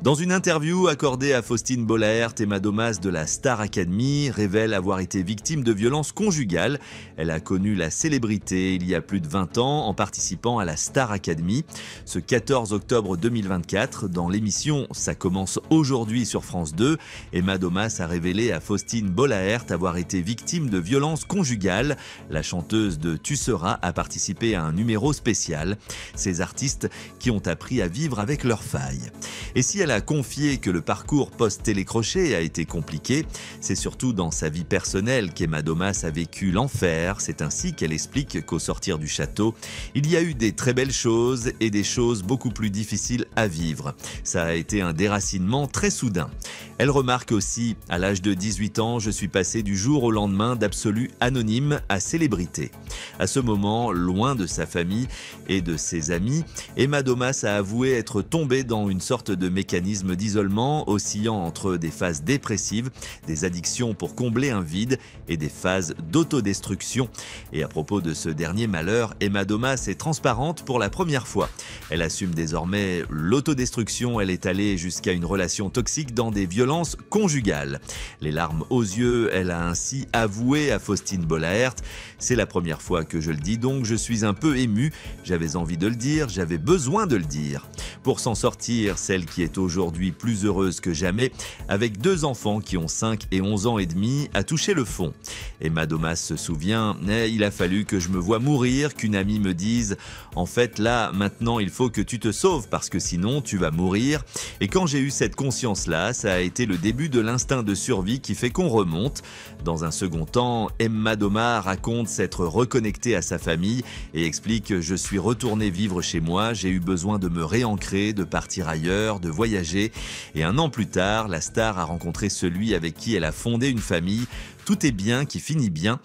Dans une interview accordée à Faustine Bollaert, Emma Domas de la Star Academy révèle avoir été victime de violences conjugales. Elle a connu la célébrité il y a plus de 20 ans en participant à la Star Academy. Ce 14 octobre 2024, dans l'émission Ça commence aujourd'hui sur France 2, Emma Domas a révélé à Faustine Bollaert avoir été victime de violences conjugales. La chanteuse de Tu seras a participé à un numéro spécial. Ces artistes qui ont appris à vivre avec leurs failles. A confié que le parcours post-télécrochet a été compliqué, c'est surtout dans sa vie personnelle qu'Emma Domas a vécu l'enfer. C'est ainsi qu'elle explique qu'au sortir du château, il y a eu des très belles choses et des choses beaucoup plus difficiles à vivre. Ça a été un déracinement très soudain. Elle remarque aussi, à l'âge de 18 ans, je suis passé du jour au lendemain d'absolu anonyme à célébrité. À ce moment, loin de sa famille et de ses amis, Emma Domas a avoué être tombée dans une sorte de mécanisme d'isolement oscillant entre des phases dépressives, des addictions pour combler un vide et des phases d'autodestruction. Et à propos de ce dernier malheur, Emma Domas est transparente pour la première fois. Elle assume désormais l'autodestruction, elle est allée jusqu'à une relation toxique dans des violences conjugale. Les larmes aux yeux, elle a ainsi avoué à Faustine Bollaert C'est la première fois que je le dis donc, je suis un peu ému. J'avais envie de le dire, j'avais besoin de le dire. Pour s'en sortir, celle qui est aujourd'hui plus heureuse que jamais, avec deux enfants qui ont 5 et 11 ans et demi, a touché le fond. Emma Domas se souvient, eh, il a fallu que je me vois mourir, qu'une amie me dise En fait, là, maintenant, il faut que tu te sauves parce que sinon, tu vas mourir. Et quand j'ai eu cette conscience-là, ça a été le début de l'instinct de survie qui fait qu'on remonte. Dans un second temps, Emma Doma raconte s'être reconnectée à sa famille et explique Je suis retournée vivre chez moi, j'ai eu besoin de me réancrer, de partir ailleurs, de Et un an plus tard, la star a rencontré celui avec qui elle a fondé une famille. Tout est bien qui finit bien.